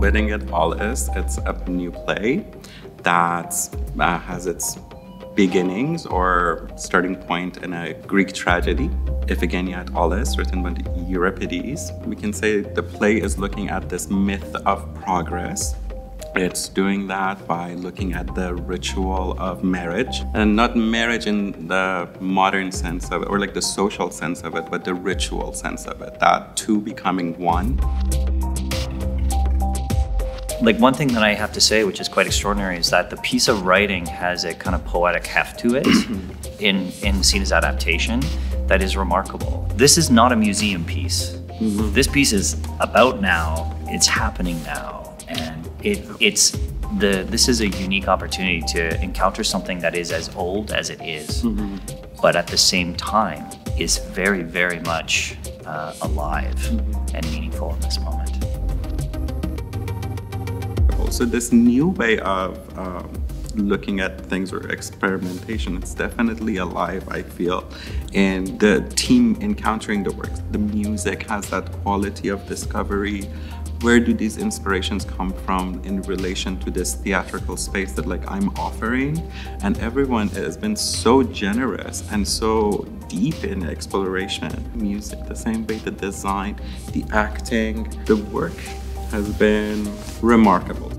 Wedding at Aulis, it's a new play that uh, has its beginnings or starting point in a Greek tragedy, Iphigenia at Aulis, written by Euripides. We can say the play is looking at this myth of progress. It's doing that by looking at the ritual of marriage, and not marriage in the modern sense of it, or like the social sense of it, but the ritual sense of it, that two becoming one. Like one thing that I have to say, which is quite extraordinary, is that the piece of writing has a kind of poetic heft to it in in Cena's adaptation that is remarkable. This is not a museum piece. Mm-hmm. This piece is about now. It's happening now, and it it's the this is a unique opportunity to encounter something that is as old as it is, mm-hmm. but at the same time is very very much uh, alive mm-hmm. and meaningful in this moment. So this new way of um, looking at things or experimentation, it's definitely alive, I feel. And the team encountering the works, the music has that quality of discovery. Where do these inspirations come from in relation to this theatrical space that like I'm offering? And everyone has been so generous and so deep in exploration. Music, the same way the design, the acting, the work has been remarkable.